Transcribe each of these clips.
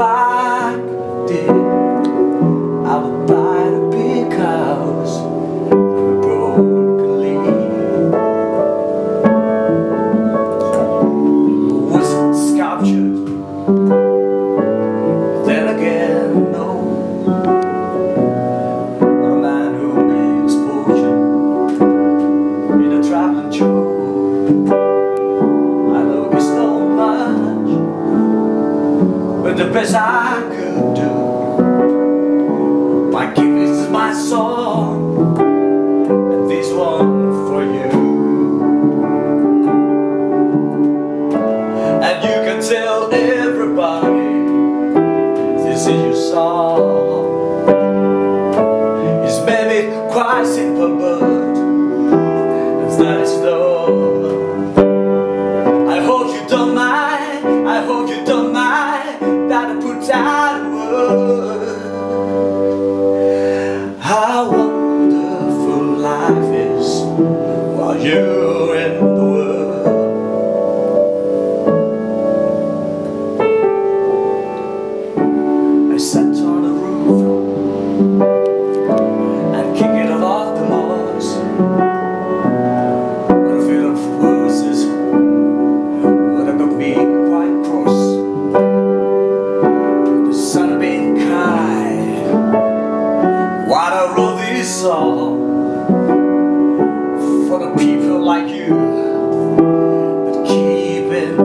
Back. I did. But the best I could do My gift is my song And this one for the people like you that keep it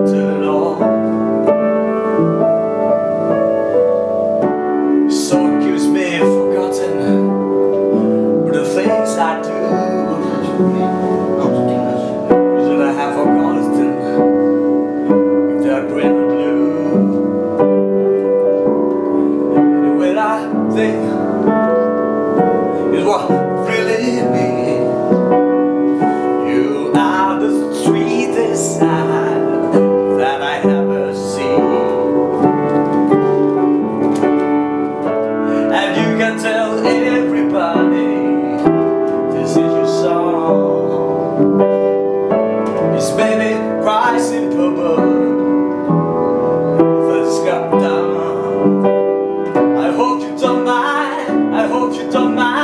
all. So accuse me of forgotten the things I do that I have forgotten they're green and blue. And I think is what. rising above the sky down. I hope you don't mind, I hope you don't mind.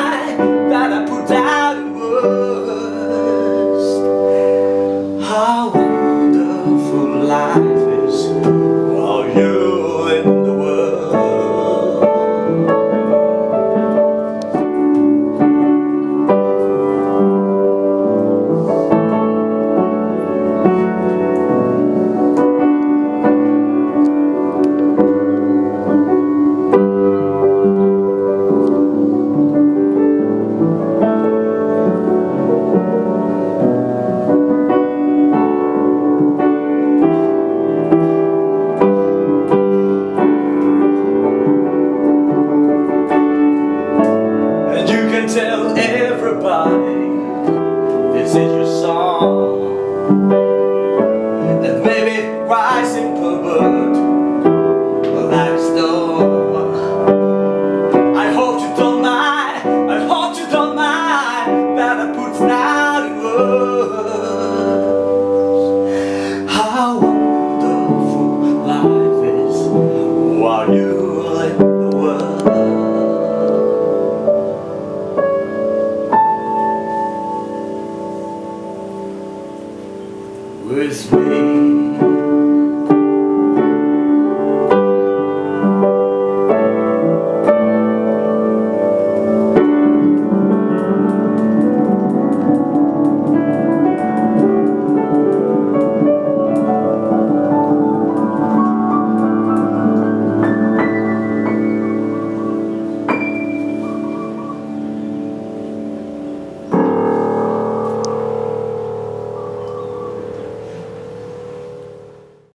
This is your song.